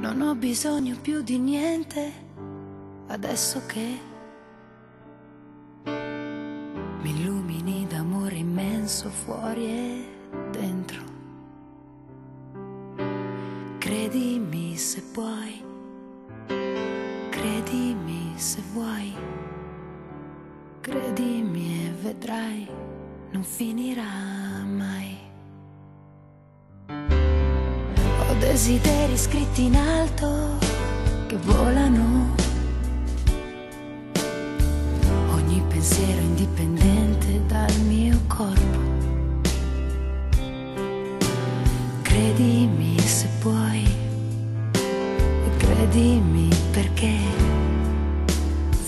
Non ho bisogno più di niente adesso che mi illumini d'amore immenso fuori e dentro. Credimi se puoi, credimi se vuoi, credimi e vedrai, non finirà mai. Desideri scritti in alto che volano. Ogni pensiero indipendente dal mio corpo. Credimi se puoi e credimi perché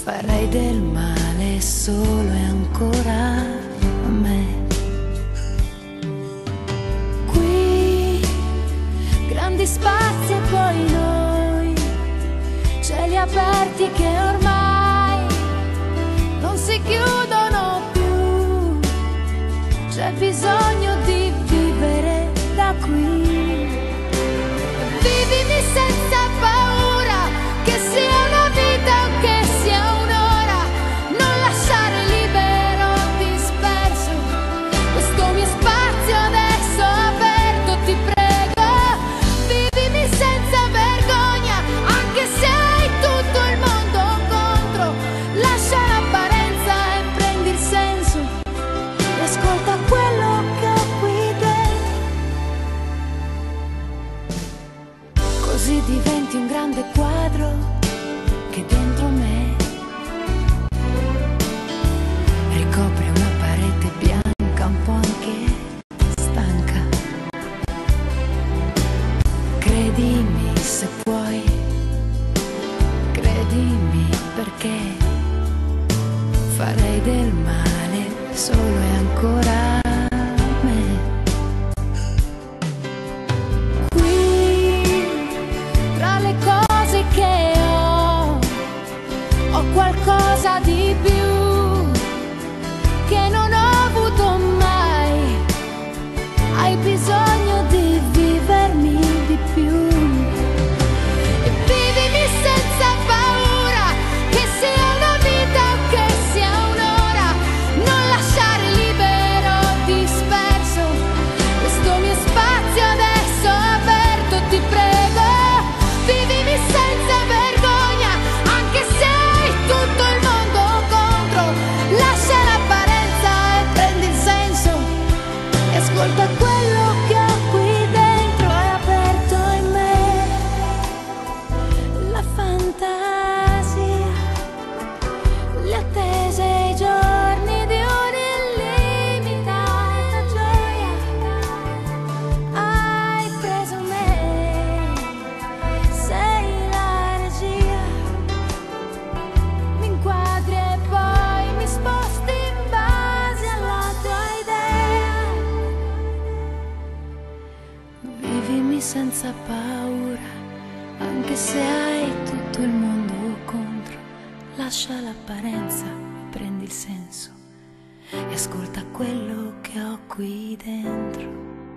farai del male solo e ancora grandi spazi e poi noi, cieli aperti che ormai non si chiudono più, c'è bisogno Così diventi un grande quadro che dentro me ricopre una parete bianca, un po' anche stanca. Credimi se puoi, credimi perché farei del male solo e ancora senza paura, anche se hai tutto il mondo contro. Lascia l'apparenza e prendi il senso. E ascolta quello che ho qui dentro.